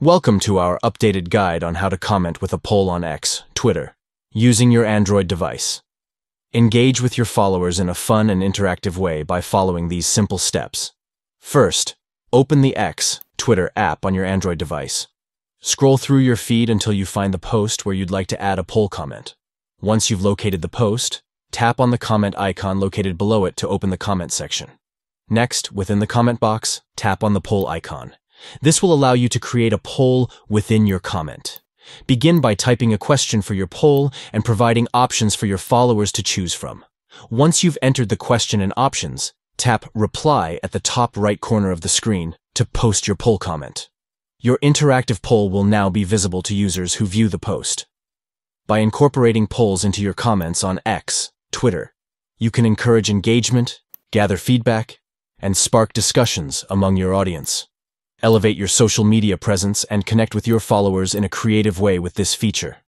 Welcome to our updated guide on how to comment with a poll on X, Twitter, using your Android device. Engage with your followers in a fun and interactive way by following these simple steps. First, open the X, Twitter app on your Android device. Scroll through your feed until you find the post where you'd like to add a poll comment. Once you've located the post, tap on the comment icon located below it to open the comment section. Next, within the comment box, tap on the poll icon. This will allow you to create a poll within your comment. Begin by typing a question for your poll and providing options for your followers to choose from. Once you've entered the question and options, tap Reply at the top right corner of the screen to post your poll comment. Your interactive poll will now be visible to users who view the post. By incorporating polls into your comments on X, Twitter, you can encourage engagement, gather feedback, and spark discussions among your audience. Elevate your social media presence and connect with your followers in a creative way with this feature.